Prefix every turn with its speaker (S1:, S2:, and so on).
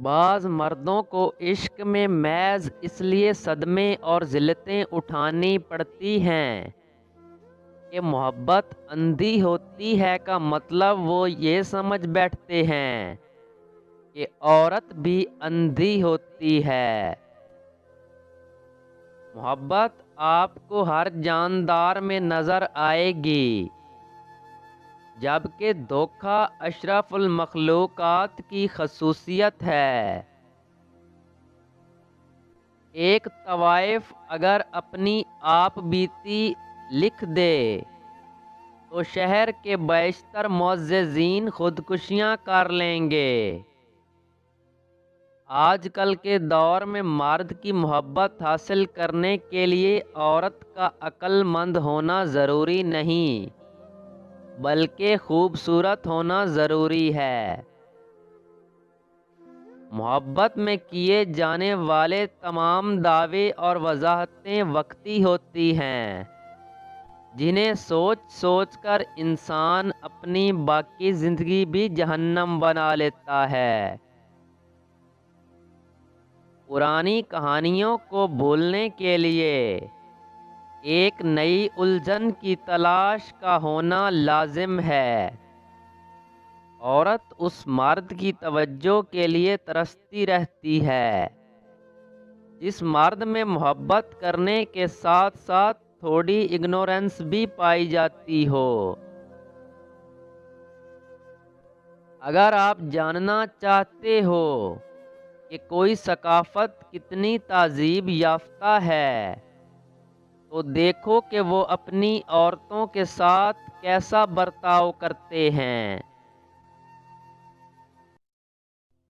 S1: बाज़ मर्दों को इश्क में मैज़ इसलिए सदमे और ज़िलतें उठानी पड़ती हैं। कि मोहब्बत अंधी होती है का मतलब वो ये समझ बैठते हैं कि औरत भी अंधी होती है। मोहब्बत आपको हर जानदार में नज़र आएगी। जबकि धोखा अशरफुल मखलूक़ात की खसूसियत है। एक तवाइफ अगर अपनी आप बीती लिख दे तो शहर के बेशतर मुज्जिन खुदकुशियाँ कर लेंगे। आजकल के दौर में मर्द की मोहब्बत हासिल करने के लिए औरत का अक्लमंद होना ज़रूरी नहीं। बल्कि खूबसूरत होना ज़रूरी है। मोहब्बत में किए जाने वाले तमाम दावे और वजाहतें वक्ती होती हैं, जिन्हें सोच सोच कर इंसान अपनी बाकी ज़िंदगी भी जहन्नम बना लेता है। पुरानी कहानियों को भूलने के लिए एक नई उलझन की तलाश का होना लाजिम है। औरत उस मर्द की तवज्जो के लिए तरसती रहती है। जिस मर्द में मोहब्बत करने के साथ साथ थोड़ी इग्नोरेंस भी पाई जाती हो। अगर आप जानना चाहते हो कि कोई सकाफ़त कितनी तहजीब याफ्ता है तो देखो कि वो अपनी औरतों के साथ कैसा बर्ताव करते हैं।